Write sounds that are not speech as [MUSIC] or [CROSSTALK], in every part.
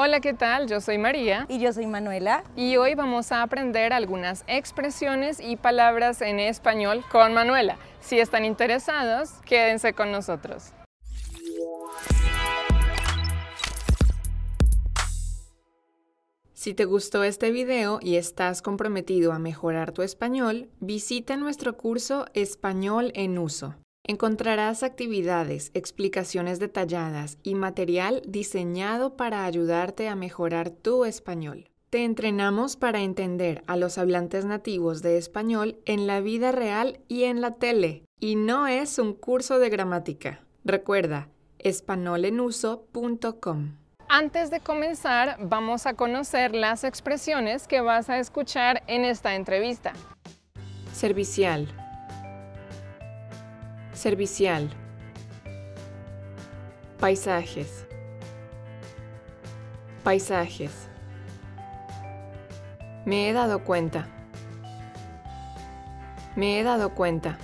Hola, ¿qué tal? Yo soy María. Y yo soy Manuela. Y hoy vamos a aprender algunas expresiones y palabras en español con Manuela. Si están interesados, quédense con nosotros. Si te gustó este video y estás comprometido a mejorar tu español, visita nuestro curso Español en Uso. Encontrarás actividades, explicaciones detalladas y material diseñado para ayudarte a mejorar tu español. Te entrenamos para entender a los hablantes nativos de español en la vida real y en la tele. Y no es un curso de gramática. Recuerda, espanolenuso.com. Antes de comenzar, vamos a conocer las expresiones que vas a escuchar en esta entrevista. Servicial Servicial. Paisajes. Paisajes. Me he dado cuenta. Me he dado cuenta.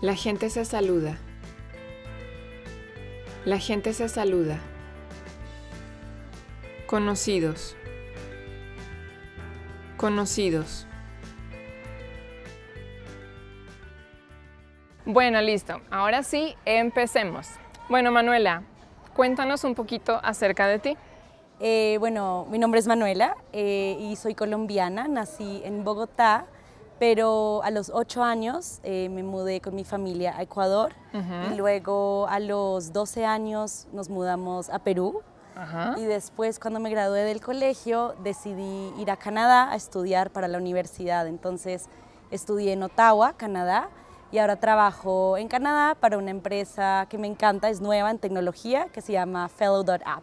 La gente se saluda. La gente se saluda. Conocidos. Conocidos. Bueno, listo. Ahora sí, empecemos. Bueno, Manuela, cuéntanos un poquito acerca de ti. Eh, bueno, mi nombre es Manuela eh, y soy colombiana. Nací en Bogotá, pero a los ocho años eh, me mudé con mi familia a Ecuador y luego a los 12 años nos mudamos a Perú. Y después, cuando me gradué del colegio, decidí ir a Canadá a estudiar para la universidad. Entonces, estudié en Ottawa, Canadá, y ahora trabajo en Canadá para una empresa que me encanta, es nueva en tecnología, que se llama Fellow.app.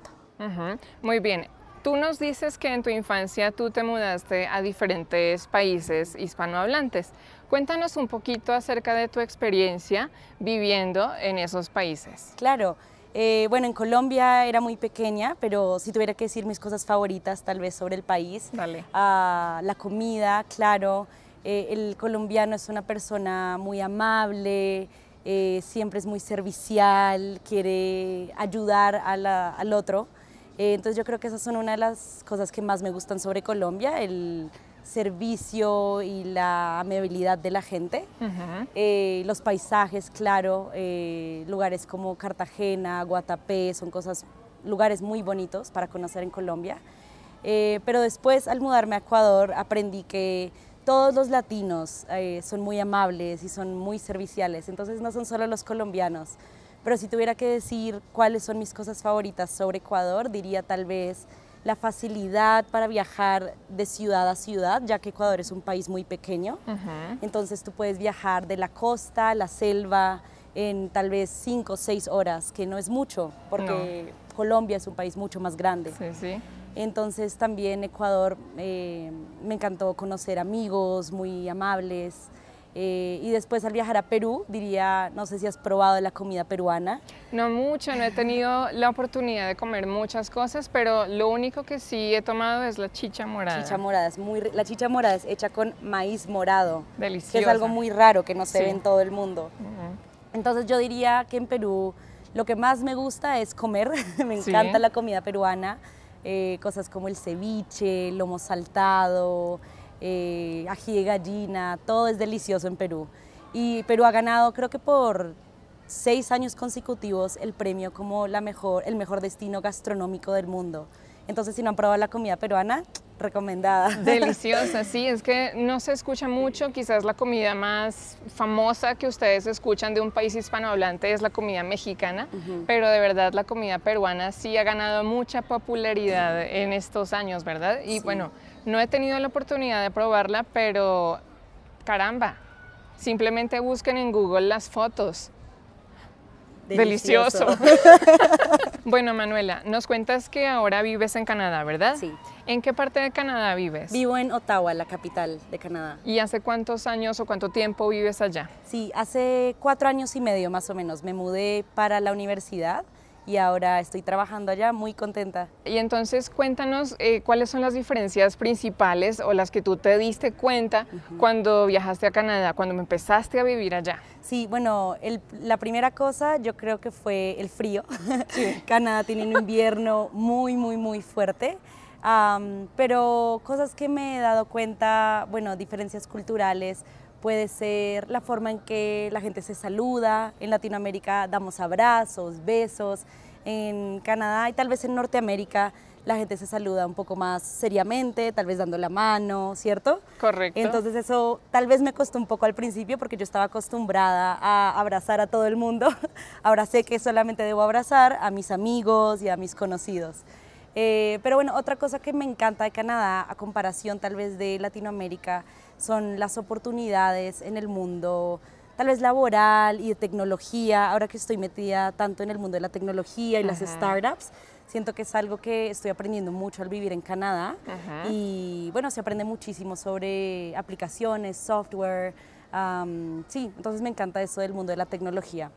Muy bien. Tú nos dices que en tu infancia tú te mudaste a diferentes países hispanohablantes. Cuéntanos un poquito acerca de tu experiencia viviendo en esos países. Claro. Eh, bueno, en Colombia era muy pequeña, pero si tuviera que decir mis cosas favoritas tal vez sobre el país, Dale. Ah, la comida, claro, eh, el colombiano es una persona muy amable, eh, siempre es muy servicial, quiere ayudar al otro. Eh, entonces yo creo que esas son una de las cosas que más me gustan sobre Colombia, el servicio y la amabilidad de la gente. los paisajes, claro, lugares como Cartagena, Guatapé, son cosas, lugares muy bonitos para conocer en Colombia. pero después al mudarme a Ecuador aprendí que todos los latinos eh, son muy amables y son muy serviciales, entonces no son solo los colombianos. Pero si tuviera que decir cuáles son mis cosas favoritas sobre Ecuador, diría tal vez la facilidad para viajar de ciudad a ciudad, ya que Ecuador es un país muy pequeño. Entonces tú puedes viajar de la costa a la selva en tal vez cinco o seis horas, que no es mucho, porque Colombia es un país mucho más grande. Sí, sí. Entonces también Ecuador eh, me encantó conocer amigos muy amables. Eh, y después al viajar a Perú, diría, no sé si has probado la comida peruana. No mucho, no he tenido la oportunidad de comer muchas cosas, pero lo único que sí he tomado es la chicha morada. Chicha morada, es muy, la chicha morada es hecha con maíz morado. Deliciosa. Que es algo muy raro que no se ve en todo el mundo. Entonces yo diría que en Perú lo que más me gusta es comer, [LAUGHS] me encanta la comida peruana. Eh, cosas como el ceviche, lomo saltado, eh, ají de gallina, todo es delicioso en Perú. Y Perú ha ganado, creo que por seis años consecutivos, el premio como la mejor, el mejor destino gastronómico del mundo. Entonces, si no han probado la comida peruana, recomendada. [LAUGHS] Deliciosa, sí, es que no se escucha mucho, quizás la comida más famosa que ustedes escuchan de un país hispanohablante es la comida mexicana, pero de verdad la comida peruana sí ha ganado mucha popularidad en estos años, ¿verdad? Y bueno, no he tenido la oportunidad de probarla, pero caramba, simplemente busquen en Google las fotos Delicioso. [LAUGHS] bueno, Manuela, nos cuentas que ahora vives en Canadá, ¿verdad? Sí. ¿En qué parte de Canadá vives? Vivo en Ottawa, la capital de Canadá. ¿Y hace cuántos años o cuánto tiempo vives allá? Sí, hace cuatro años y medio más o menos. Me mudé para la universidad y ahora estoy trabajando allá muy contenta. Y entonces cuéntanos eh, cuáles son las diferencias principales o las que tú te diste cuenta cuando viajaste a Canadá, cuando empezaste a vivir allá. Sí, bueno, la primera cosa yo creo que fue el frío. [LAUGHS] Canadá tiene un invierno muy, muy, muy fuerte. Pero cosas que me he dado cuenta, bueno, diferencias culturales, puede ser la forma en que la gente se saluda. En Latinoamérica damos abrazos, besos. En Canadá y tal vez en Norteamérica la gente se saluda un poco más seriamente, tal vez dando la mano, ¿cierto? Correcto. Entonces eso tal vez me costó un poco al principio porque yo estaba acostumbrada a abrazar a todo el mundo. [LAUGHS] Ahora sé que solamente debo abrazar a mis amigos y a mis conocidos. Eh, pero bueno, otra cosa que me encanta de Canadá, a comparación tal vez de Latinoamérica, son las oportunidades en el mundo tal vez laboral y de tecnología, ahora que estoy metida tanto en el mundo de la tecnología y las startups, siento que es algo que estoy aprendiendo mucho al vivir en Canadá. Y bueno, se aprende muchísimo sobre aplicaciones, software, sí, entonces me encanta eso del mundo de la tecnología.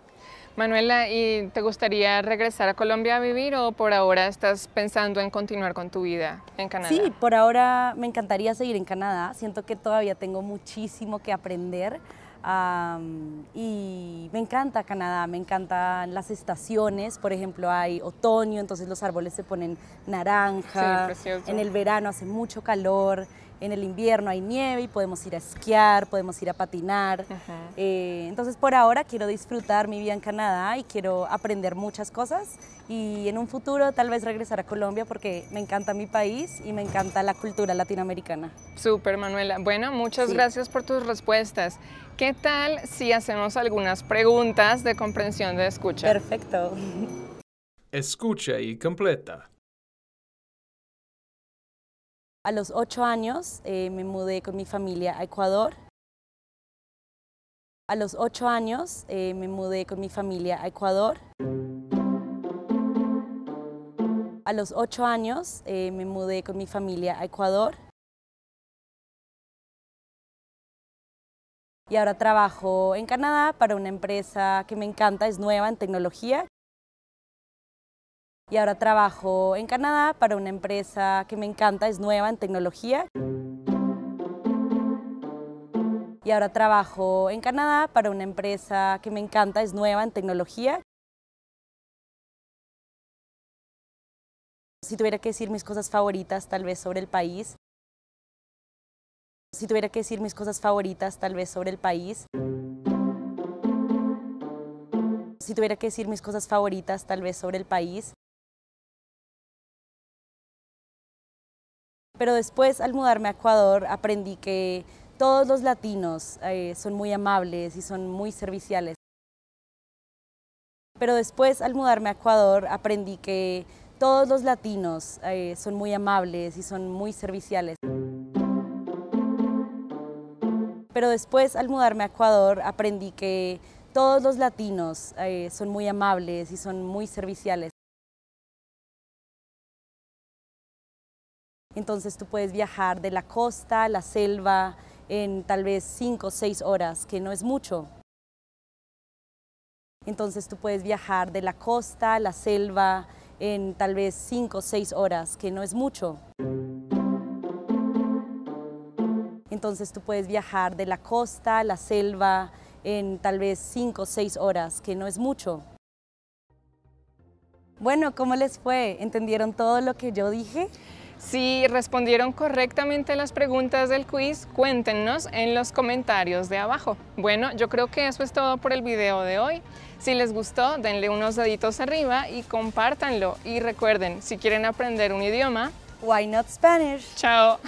Manuela, ¿y te gustaría regresar a Colombia a vivir o por ahora estás pensando en continuar con tu vida en Canadá? Sí, por ahora me encantaría seguir en Canadá. Siento que todavía tengo muchísimo que aprender. y me encanta Canadá, me encantan las estaciones, por ejemplo hay otoño, entonces los árboles se ponen naranja, en el verano hace mucho calor, en el invierno hay nieve y podemos ir a esquiar, podemos ir a patinar. Eh, entonces por ahora quiero disfrutar mi vida en Canadá y quiero aprender muchas cosas y en un futuro tal vez regresar a Colombia porque me encanta mi país y me encanta la cultura latinoamericana. Súper, Manuela. Bueno, muchas gracias por tus respuestas. ¿Qué tal si hacemos algunas preguntas de comprensión de escucha? Perfecto. Escucha y completa. A los ocho años eh, me mudé con mi familia a Ecuador. A los ocho años eh, me mudé con mi familia a Ecuador. A los ocho años eh, me mudé con mi familia a Ecuador. Y ahora trabajo en Canadá para una empresa que me encanta, es nueva en tecnología, y ahora trabajo en Canadá para una empresa que me encanta, es nueva en tecnología. Y ahora trabajo en Canadá para una empresa que me encanta, es nueva en tecnología. Si tuviera que decir mis cosas favoritas tal vez sobre el país, si tuviera que decir mis cosas favoritas tal vez sobre el país, si tuviera que decir mis cosas favoritas tal vez sobre el país, Pero después, al mudarme a Ecuador, aprendí que todos los latinos eh, son muy amables y son muy serviciales. Pero después, al mudarme a Ecuador, aprendí que todos los latinos eh, son muy amables y son muy serviciales. Pero después, al mudarme a Ecuador, aprendí que todos los latinos eh, son muy amables y son muy serviciales. Entonces tú puedes viajar de la costa a la selva en tal vez cinco o seis horas, que no es mucho. Entonces tú puedes viajar de la costa a la selva en tal vez cinco o seis horas, que no es mucho. Entonces tú puedes viajar de la costa a la selva en tal vez cinco o seis horas, que no es mucho. Bueno, ¿cómo les fue? ¿Entendieron todo lo que yo dije? Si respondieron correctamente las preguntas del quiz, cuéntenos en los comentarios de abajo. Bueno, yo creo que eso es todo por el video de hoy. Si les gustó, denle unos deditos arriba y compártanlo. Y recuerden, si quieren aprender un idioma, why not Spanish? Chao.